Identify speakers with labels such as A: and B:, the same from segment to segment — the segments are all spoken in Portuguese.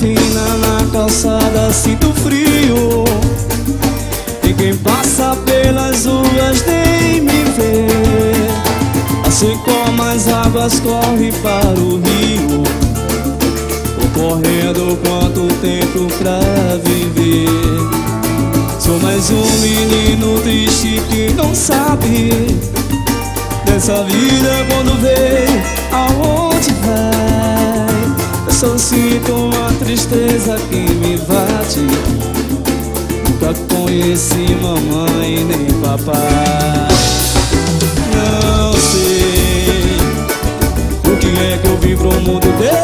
A: fina na calçada sinto frio. E quem passa pelas ruas nem me vê. Assim como as águas correm para o rio. Tô correndo quanto tempo pra viver. Sou mais um menino triste que não sabe. Dessa vida quando vê aonde vai Só sinto uma tristeza que me invade Nunca conheci mamãe nem papai. Não sei O que é que eu vim pro mundo desse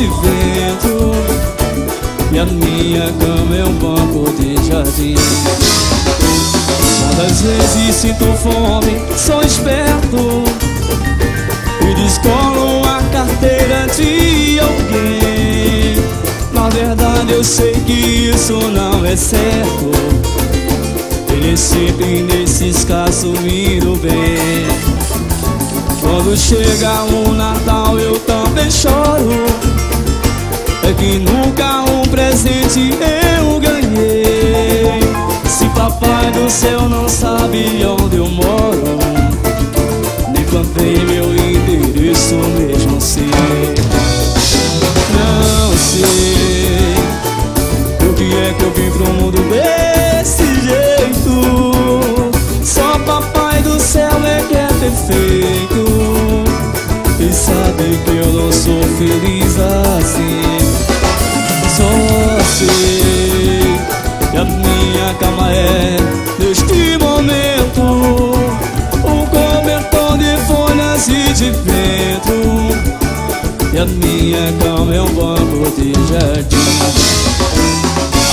A: e de vento. E a minha cama é um banco de jardim. Muitas vezes sinto fome, sou esperto. E descolo a carteira de alguém. Na verdade eu sei que isso não é certo. Ele sempre nesses casos me bem Quando chega o Natal eu também choro Que nunca um presente eu ganhei. Se papai do céu não sabe onde eu moro Nem plantei meu endereço mesmo assim. Não sei O que é que eu vim pro mundo desse jeito. Só papai do céu é que é perfeito E a minha cama é um banco de jardim.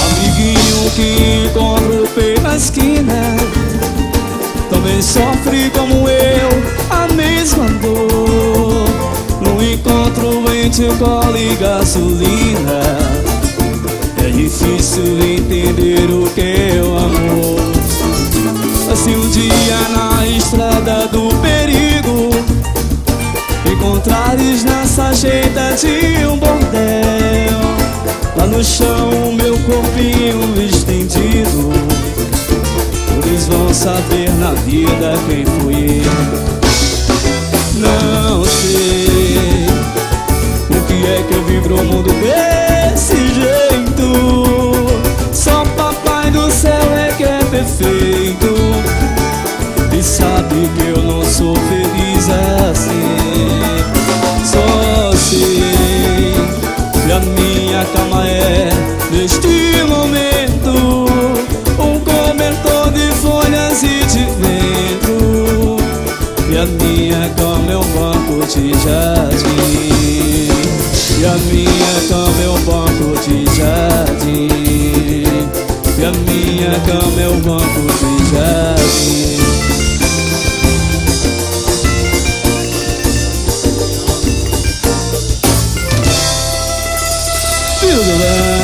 A: Amiguinho que encontro pela esquina Também sofre como eu a mesma dor. No encontro entre cola e gasolina É difícil entender o que é o amor. Se um dia na estrada do saber na vida quem fui. eu banco de jardim E a minha cama é um banco de jardim E a minha cama é um banco de jardim Tudo bem